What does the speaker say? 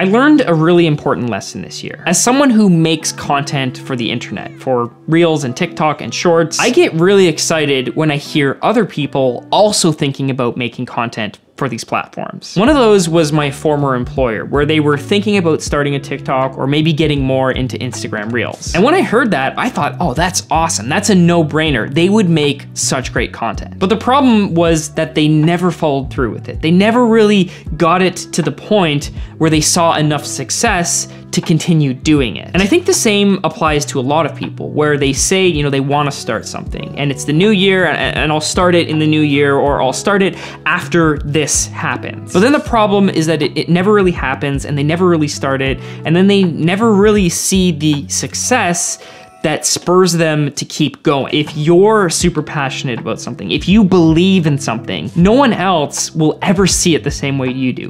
I learned a really important lesson this year. As someone who makes content for the internet, for Reels and TikTok and Shorts, I get really excited when I hear other people also thinking about making content for these platforms. One of those was my former employer, where they were thinking about starting a TikTok or maybe getting more into Instagram Reels. And when I heard that, I thought, oh, that's awesome. That's a no-brainer. They would make such great content. But the problem was that they never followed through with it. They never really got it to the point where they saw enough success to continue doing it. And I think the same applies to a lot of people where they say, you know, they want to start something and it's the new year and, and I'll start it in the new year or I'll start it after this happens. But then the problem is that it, it never really happens and they never really start it and then they never really see the success that spurs them to keep going. If you're super passionate about something, if you believe in something, no one else will ever see it the same way you do.